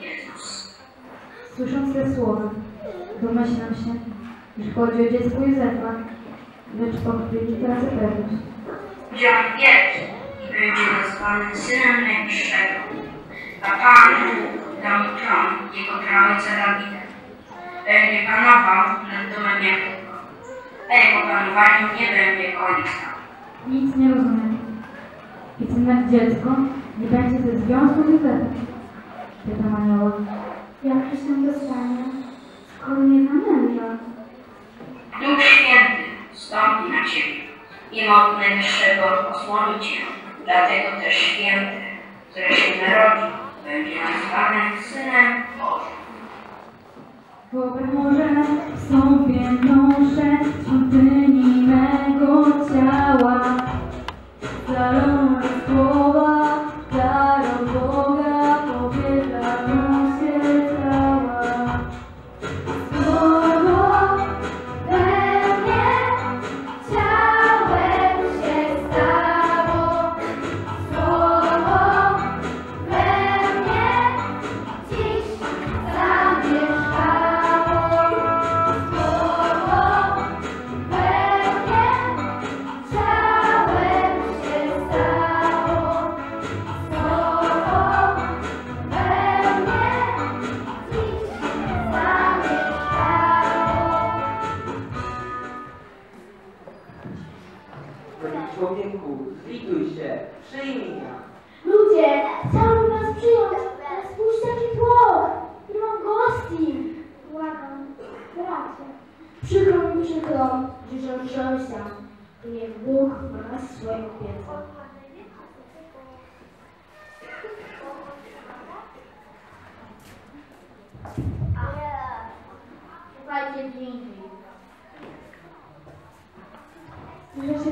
Jezus. Słysząc te słowa, domyślam się, że chodzi o dziecko Józefa, lecz po chwili tracę pewność. On wielki i będzie nazwany Synem Najwyższego. A Pan Bóg dał tron jego praojca Dawida. Będzie panował nad domem Jakuba, a jego panowaniu nie będzie końca. Nic nie rozumiem. I synek dziecko nie będzie ze związku z Józefem. Pytam anioła. Jak się dostanie, skoro nie ma męża? Duch Święty stąpi na ciebie i moc Najwyższego osłoni cię. Dlatego też święty, które się narodzi, będzie nazwany Synem Bożym. Może w sobie noszę świątyni mego ciała. Zalone Przykro mi przykro, że rzeczywiście. Niech Bóg ma nas w swoim opiece. Słuchajcie gdzie indziej. Rzeczy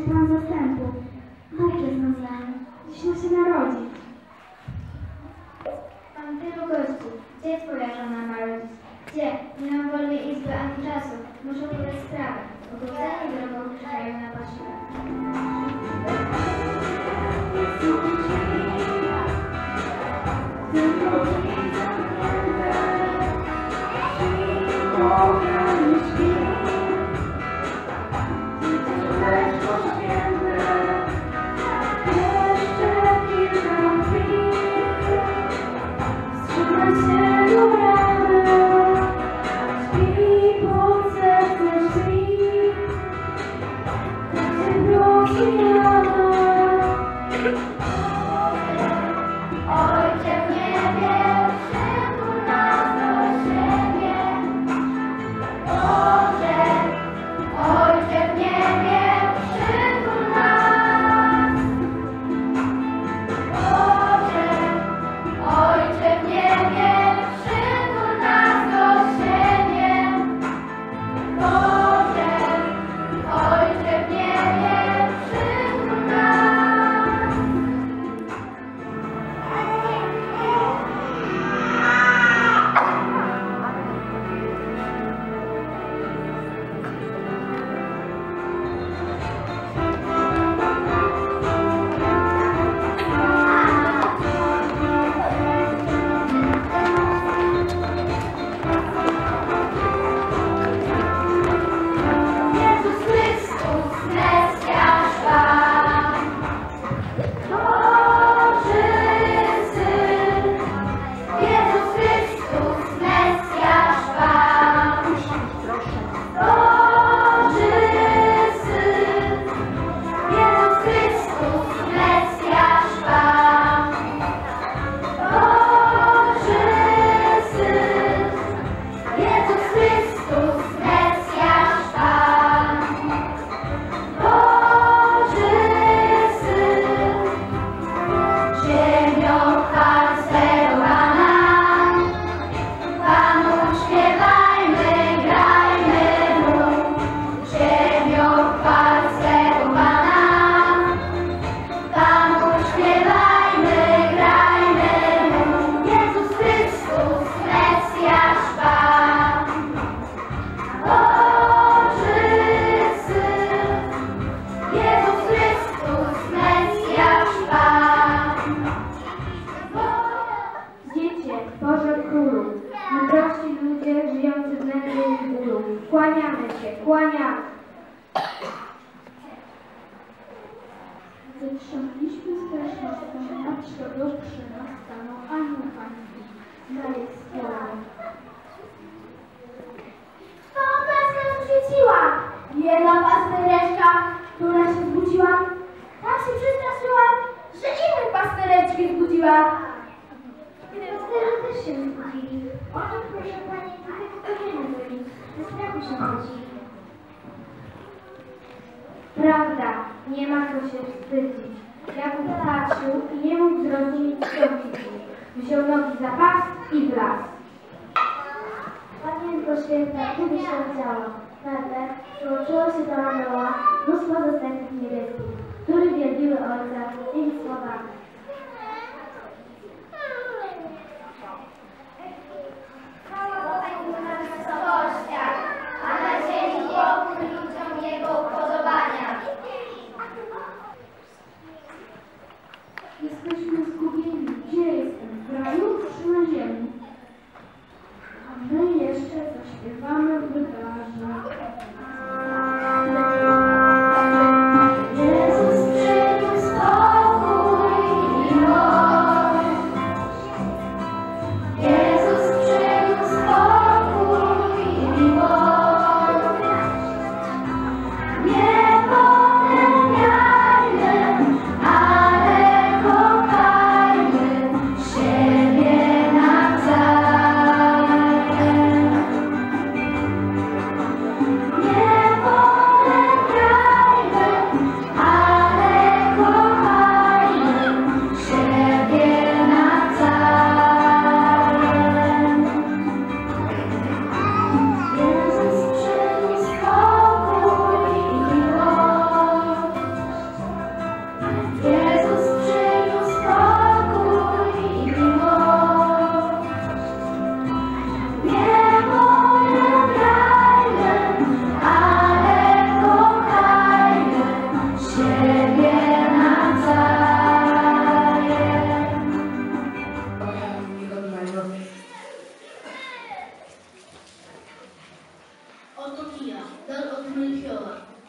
天。I bólu. Kłaniamy się, kłaniamy. Wytrząśliśmy z grzesznością, nad czego przy nas stanął anioł pański. Daje słowo. To paska świeciła. Jedna pastereczka, która się zbudziła, tak się przestraszyła, że inne pastereczki zbudziła. Pasterze też się zbudzili. Oni, proszę Pani. Ze się. Prawda, nie ma co się wstydzić. Jakub patrzył i nie mógł zrozumieć, co widzi. Wziął nogi za pas i w las. Panienko święta, kiedy się odziała, nagle przyłączyło się do anioła mnóstwo zastępów niebieskich, które wielbiły Ojca tymi słowami.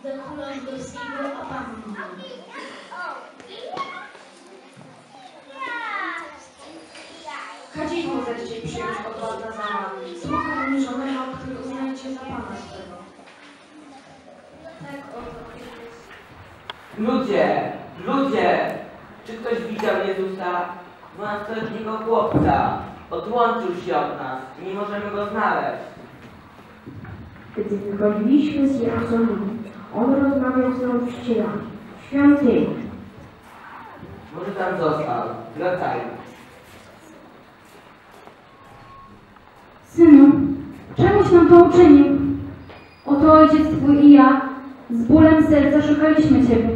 A Pan mówią. Kadzidło zechciej przyjąć od Baltazara, słucha uniżonego, który uznajecie za Pana swego. Tak oto Ludzie, ludzie! Czy ktoś widział Jezusa? Dwunastoletniego chłopca. Odłączył się od nas nie możemy go znaleźć. Gdy wychodziliśmy z Jerozolimy, on rozmawiał z nauczycielami w świątyni. Może tam został. Wracajmy. Synu, czemuś nam to uczynił? Oto ojciec twój i ja z bólem serca szukaliśmy ciebie.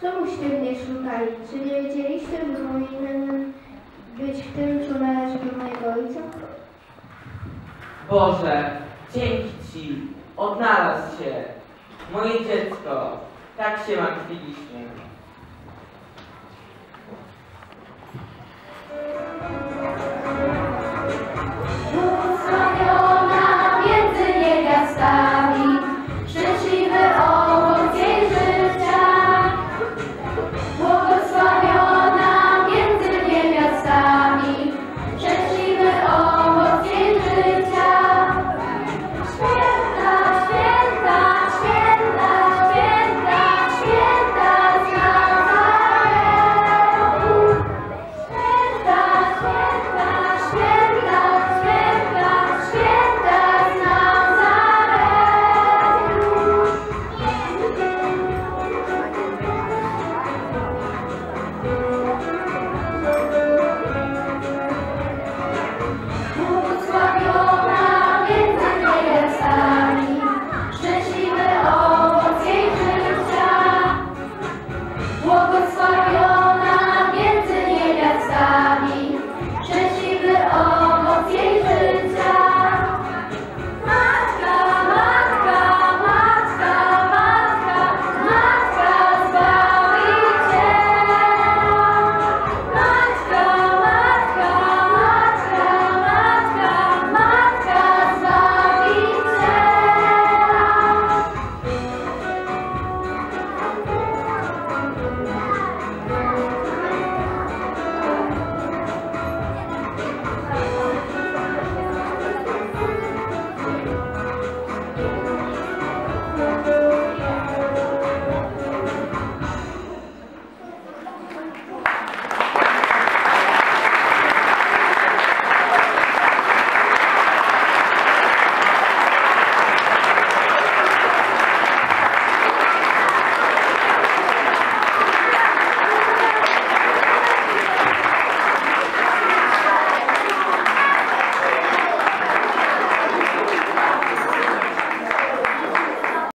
Czemuście mnie szukali? Czy nie wiedzieliście, że powinienem być w tym, co należy do mojego ojca? Boże, dzięki Ci. Odnalazł się. Moje dziecko. Tak się martwiliśmy.